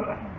Ha ha ha.